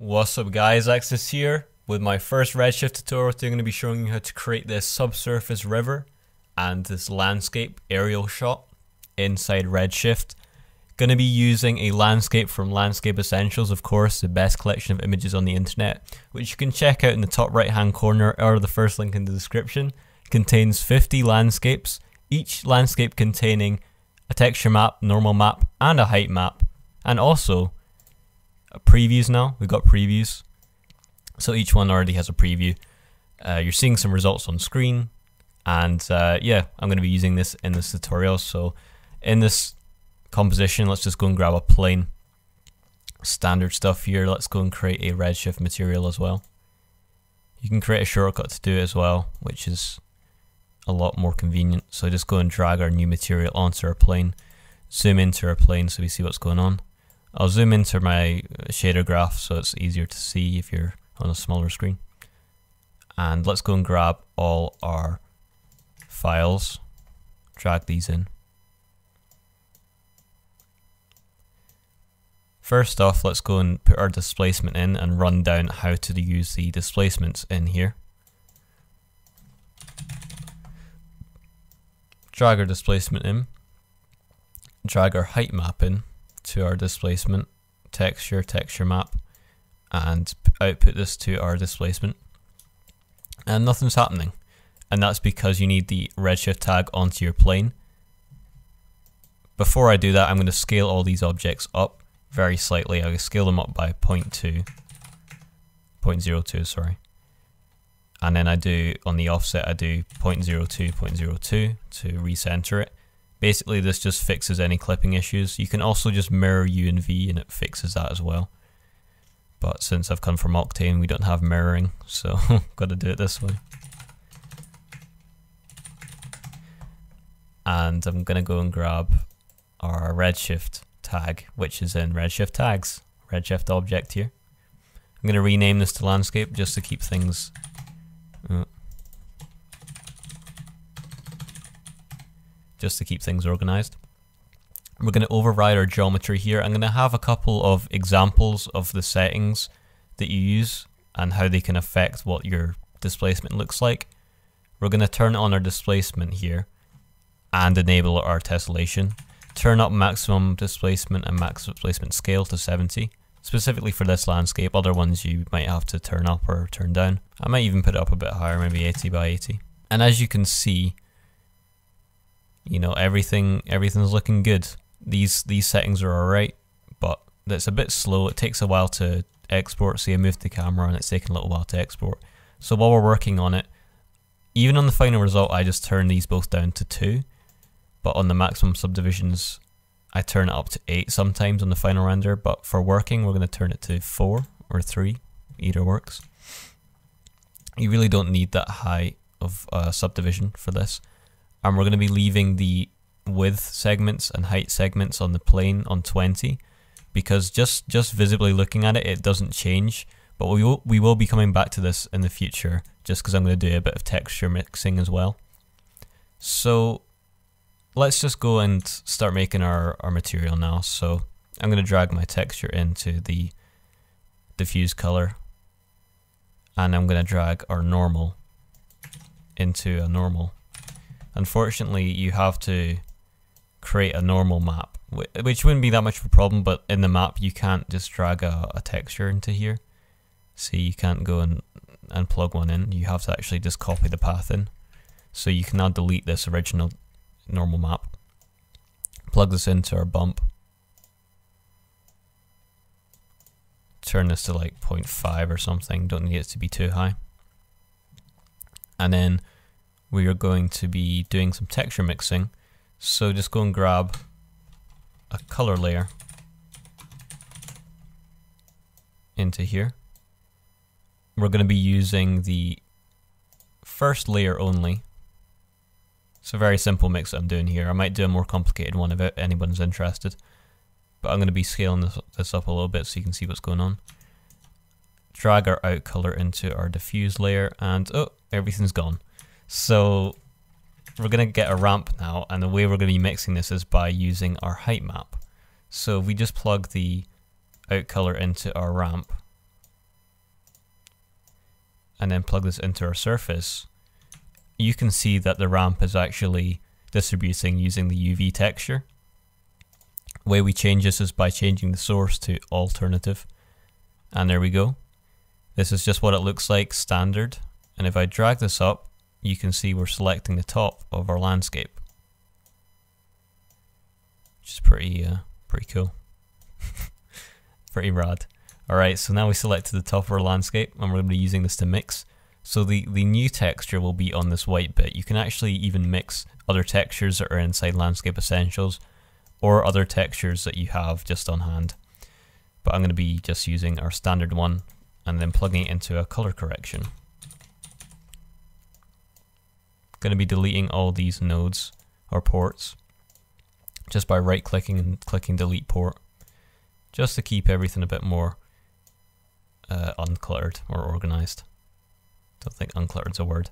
What's up guys, Axis here. With my first Redshift tutorial, today I'm going to be showing you how to create this subsurface river and this landscape aerial shot inside Redshift. Going to be using a landscape from Landscape Essentials, of course, the best collection of images on the internet, which you can check out in the top right hand corner or the first link in the description. It contains 50 landscapes, each landscape containing a texture map, normal map, and a height map, and also previews now. We've got previews. So each one already has a preview. Uh, you're seeing some results on screen. And uh, yeah, I'm going to be using this in this tutorial. So in this composition, let's just go and grab a plane. Standard stuff here. Let's go and create a redshift material as well. You can create a shortcut to do it as well, which is a lot more convenient. So just go and drag our new material onto our plane. Zoom into our plane so we see what's going on. I'll zoom into my shader graph so it's easier to see if you're on a smaller screen. And let's go and grab all our files, drag these in. First off, let's go and put our displacement in and run down how to use the displacements in here. Drag our displacement in, drag our height map in, to our displacement texture, texture map, and output this to our displacement. And nothing's happening. And that's because you need the redshift tag onto your plane. Before I do that, I'm going to scale all these objects up very slightly. I'll scale them up by 0.2, 0.02, sorry. And then I do, on the offset, I do 0.02, 0.02 to recenter it. Basically, this just fixes any clipping issues. You can also just mirror U and V and it fixes that as well. But since I've come from Octane, we don't have mirroring, so got to do it this way. And I'm going to go and grab our Redshift tag, which is in Redshift tags, Redshift object here. I'm going to rename this to landscape just to keep things just to keep things organized. We're going to override our geometry here. I'm going to have a couple of examples of the settings that you use and how they can affect what your displacement looks like. We're going to turn on our displacement here and enable our tessellation. Turn up maximum displacement and max displacement scale to 70, specifically for this landscape. Other ones you might have to turn up or turn down. I might even put it up a bit higher, maybe 80 by 80. And as you can see, you know everything everything's looking good. These these settings are alright, but it's a bit slow. It takes a while to export. So I move the camera and it's taking a little while to export. So while we're working on it, even on the final result, I just turn these both down to two, but on the maximum subdivisions, I turn it up to eight sometimes on the final render. But for working, we're going to turn it to four or three, either works. You really don't need that high of uh, subdivision for this and we're going to be leaving the width segments and height segments on the plane on 20 because just just visibly looking at it it doesn't change. But we will we will be coming back to this in the future just because I'm going to do a bit of texture mixing as well. So let's just go and start making our, our material now. So I'm going to drag my texture into the diffuse color and I'm going to drag our normal into a normal Unfortunately, you have to create a normal map, which wouldn't be that much of a problem, but in the map you can't just drag a, a texture into here. See, you can't go and, and plug one in, you have to actually just copy the path in. So you can now delete this original normal map. Plug this into our bump. Turn this to like 0.5 or something, don't need it to be too high. And then we are going to be doing some texture mixing. So just go and grab a color layer into here. We're going to be using the first layer only. It's a very simple mix that I'm doing here. I might do a more complicated one if anyone's interested. But I'm going to be scaling this, this up a little bit so you can see what's going on. Drag our out color into our diffuse layer and oh, everything's gone. So we're going to get a ramp now, and the way we're going to be mixing this is by using our height map. So if we just plug the out color into our ramp, and then plug this into our surface, you can see that the ramp is actually distributing using the UV texture. The way we change this is by changing the source to alternative. And there we go. This is just what it looks like standard. And if I drag this up, you can see we're selecting the top of our landscape. Which is pretty, uh, pretty cool. pretty rad. Alright, so now we selected the top of our landscape and we're going to be using this to mix. So the, the new texture will be on this white bit. You can actually even mix other textures that are inside Landscape Essentials or other textures that you have just on hand. But I'm going to be just using our standard one and then plugging it into a color correction. Going to be deleting all these nodes or ports just by right clicking and clicking delete port just to keep everything a bit more uh, uncluttered or organized. Don't think uncluttered is a word.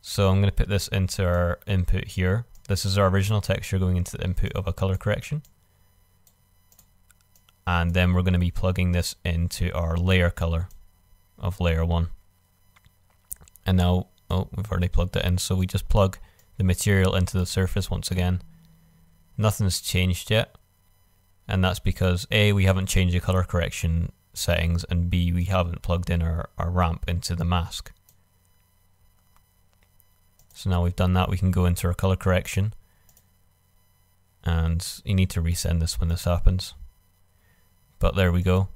So I'm going to put this into our input here. This is our original texture going into the input of a color correction. And then we're going to be plugging this into our layer color of layer 1. And now, oh, we've already plugged it in, so we just plug the material into the surface once again. Nothing's changed yet, and that's because A, we haven't changed the color correction settings, and B, we haven't plugged in our, our ramp into the mask. So now we've done that, we can go into our color correction. And you need to resend this when this happens. But there we go.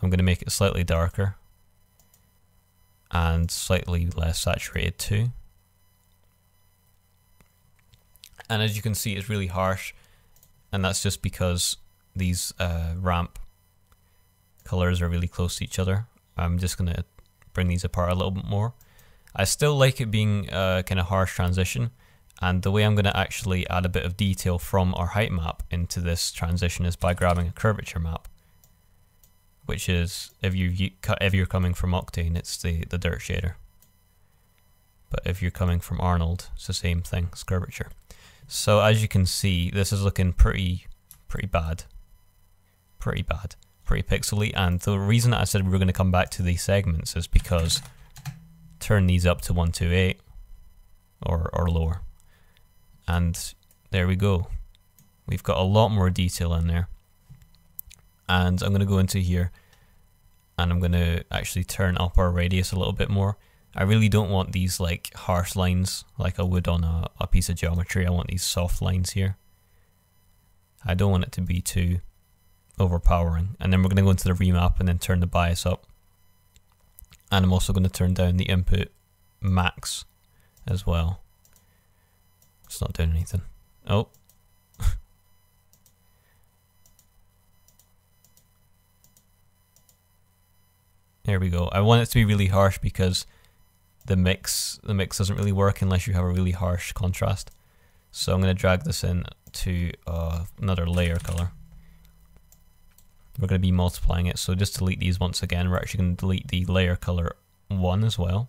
I'm going to make it slightly darker. And slightly less saturated too. And as you can see, it's really harsh. And that's just because these uh, ramp colors are really close to each other. I'm just going to bring these apart a little bit more. I still like it being a kind of harsh transition and the way I'm going to actually add a bit of detail from our height map into this transition is by grabbing a curvature map which is if you if you're coming from Octane it's the, the dirt shader but if you're coming from Arnold it's the same thing, it's curvature. So as you can see this is looking pretty pretty bad pretty bad pretty pixely and the reason that I said we were going to come back to these segments is because turn these up to 128 or, or lower. And there we go. We've got a lot more detail in there. And I'm going to go into here and I'm going to actually turn up our radius a little bit more. I really don't want these like harsh lines like I would on a, a piece of geometry. I want these soft lines here. I don't want it to be too overpowering. And then we're going to go into the remap and then turn the bias up and I'm also going to turn down the input max as well. It's not doing anything. Oh. There we go. I want it to be really harsh because the mix the mix doesn't really work unless you have a really harsh contrast. So I'm going to drag this in to uh, another layer color we're going to be multiplying it. So just delete these once again. We're actually going to delete the layer color 1 as well,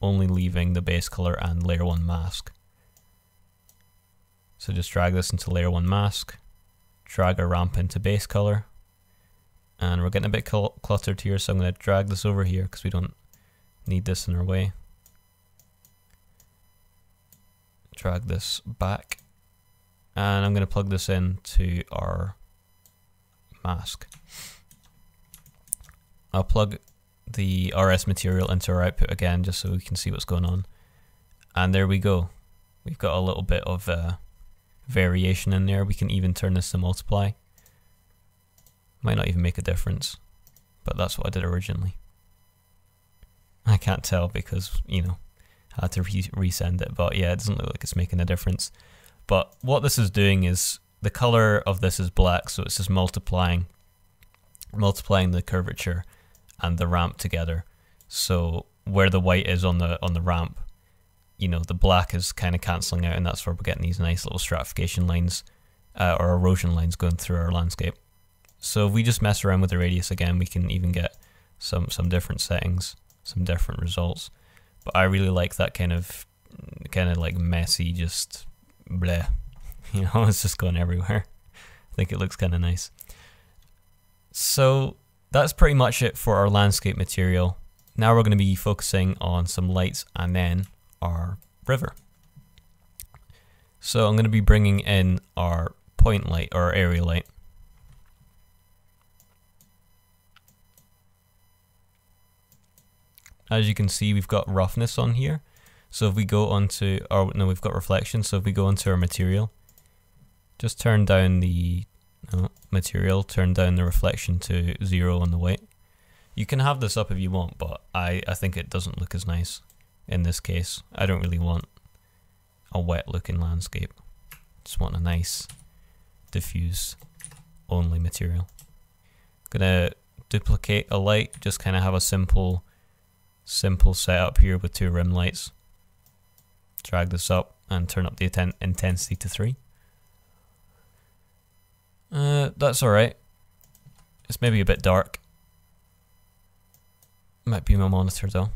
only leaving the base color and layer 1 mask. So just drag this into layer 1 mask, drag a ramp into base color, and we're getting a bit cl cluttered here, so I'm going to drag this over here because we don't need this in our way. Drag this back, and I'm going to plug this in to our mask. I'll plug the RS material into our output again just so we can see what's going on. And there we go. We've got a little bit of uh, variation in there. We can even turn this to multiply. Might not even make a difference, but that's what I did originally. I can't tell because, you know, I had to re resend it, but yeah, it doesn't look like it's making a difference. But what this is doing is the color of this is black, so it's just multiplying multiplying the curvature and the ramp together. So where the white is on the on the ramp, you know, the black is kind of cancelling out, and that's where we're getting these nice little stratification lines uh, or erosion lines going through our landscape. So if we just mess around with the radius again, we can even get some some different settings, some different results. But I really like that kind of kind of like messy, just bleh You know, it's just going everywhere. I think it looks kind of nice. So that's pretty much it for our landscape material. now we're going to be focusing on some lights and then our river. So I'm going to be bringing in our point light or area light. As you can see, we've got roughness on here. So if we go onto, or no, we've got reflection. So if we go into our material, just turn down the no, material, turn down the reflection to zero on the white. You can have this up if you want, but I, I think it doesn't look as nice in this case. I don't really want a wet looking landscape. Just want a nice diffuse only material. Gonna duplicate a light, just kind of have a simple simple setup here with two rim lights. Drag this up and turn up the intensity to 3. Uh, that's alright. It's maybe a bit dark. Might be my monitor though.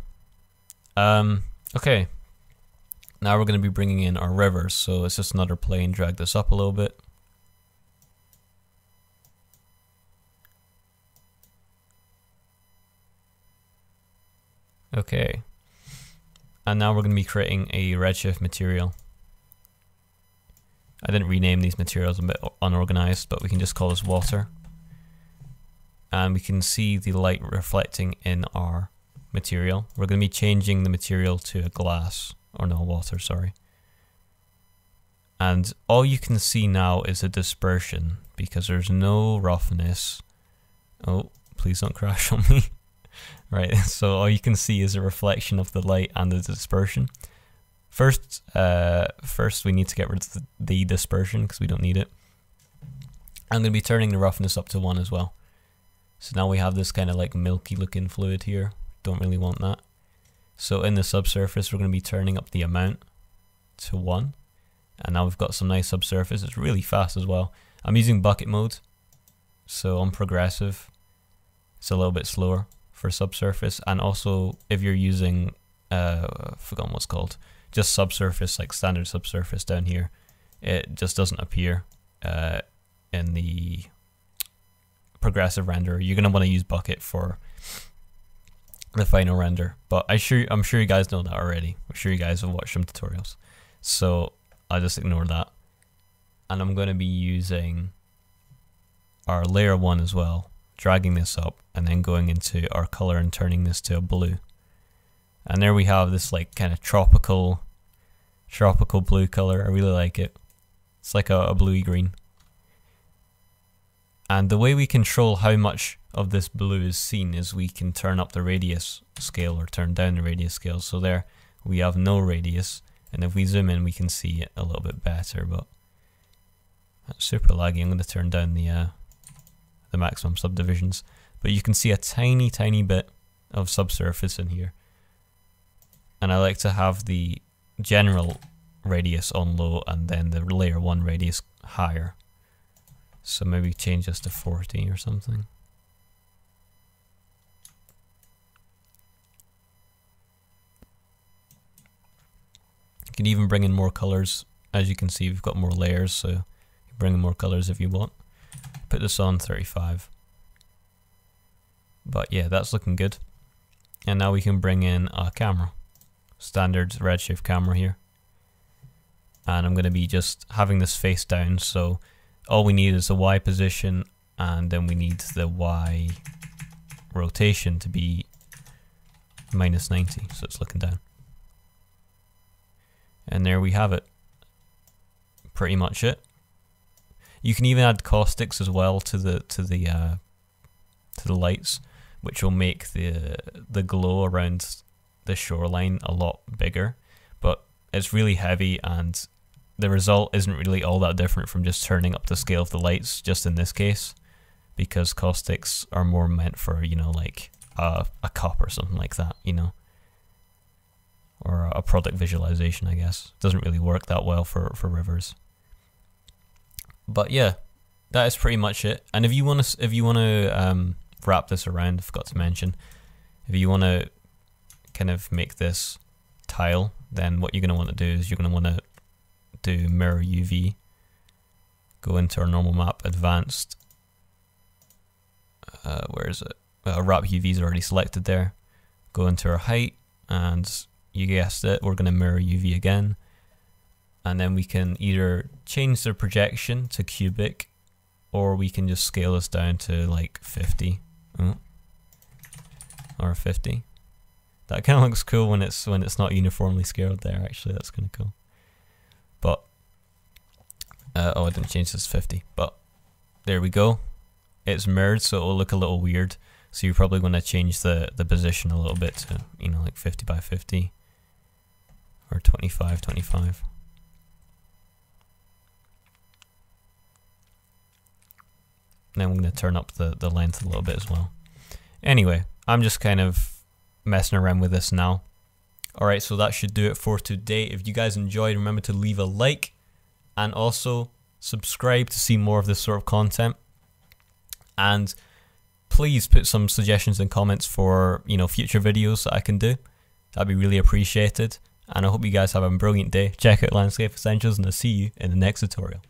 Um, okay. Now we're going to be bringing in our rivers, so it's just another plane. Drag this up a little bit. Okay. And now we're going to be creating a redshift material. I didn't rename these materials, a bit unorganized, but we can just call this water. And we can see the light reflecting in our material. We're going to be changing the material to a glass, or no, water, sorry. And all you can see now is a dispersion because there's no roughness. Oh, please don't crash on me right? So all you can see is a reflection of the light and the dispersion. First, uh, first we need to get rid of the, dispersion because we don't need it. I'm going to be turning the roughness up to 1 as well. So now we have this kind of like milky looking fluid here. Don't really want that. So in the subsurface, we're going to be turning up the amount to 1. And now we've got some nice subsurface. It's really fast as well. I'm using bucket mode. So on progressive, it's a little bit slower for subsurface, and also if you're using, uh, I forgot what's called, just subsurface like standard subsurface down here, it just doesn't appear uh, in the progressive render. You're gonna want to use bucket for the final render, but I sure I'm sure you guys know that already. I'm sure you guys have watched some tutorials, so I'll just ignore that, and I'm gonna be using our layer one as well dragging this up and then going into our color and turning this to a blue. And there we have this like kind of tropical, tropical blue color. I really like it. It's like a, a bluey green. And the way we control how much of this blue is seen is we can turn up the radius scale or turn down the radius scale. So there we have no radius. And if we zoom in, we can see it a little bit better, but that's super laggy. I'm going to turn down the uh, the maximum subdivisions. But you can see a tiny, tiny bit of subsurface in here. And I like to have the general radius on low and then the layer 1 radius higher. So maybe change this to 40 or something. You can even bring in more colors. As you can see, we've got more layers, so bring in more colors if you want put this on 35. But yeah, that's looking good. And now we can bring in a camera. Standard redshift camera here. And I'm going to be just having this face down. So all we need is the Y position and then we need the Y rotation to be minus 90. So it's looking down. And there we have it. Pretty much it. You can even add caustics as well to the to the uh, to the lights, which will make the the glow around the shoreline a lot bigger. But it's really heavy, and the result isn't really all that different from just turning up the scale of the lights. Just in this case, because caustics are more meant for you know like a a cup or something like that, you know or a product visualization, I guess. Doesn't really work that well for, for rivers. But yeah, that is pretty much it. And if you want to, if you want to um, wrap this around, I forgot to mention, if you want to kind of make this tile, then what you're going to want to do is you're going to want to do mirror UV, go into our normal map, advanced, uh, where is it? Wrap UV is already selected there. go into our height and you guessed it, we're going to mirror UV again. And then we can either change the projection to cubic or we can just scale this down to like 50 oh. or 50. That kind of looks cool when it's when it's not uniformly scaled there actually, that's kind of cool. But, uh, oh I didn't change this 50, but there we go. It's mirrored so it will look a little weird. So you're probably going to change the, the position a little bit to, you know, like 50 by 50 or 25, 25. Then I'm going to turn up the, the length a little bit as well. Anyway, I'm just kind of messing around with this now. Alright, so that should do it for today. If you guys enjoyed, remember to leave a like and also subscribe to see more of this sort of content. And please put some suggestions and comments for you know future videos that I can do. That'd be really appreciated. And I hope you guys have a brilliant day. Check out Landscape Essentials and I'll see you in the next tutorial.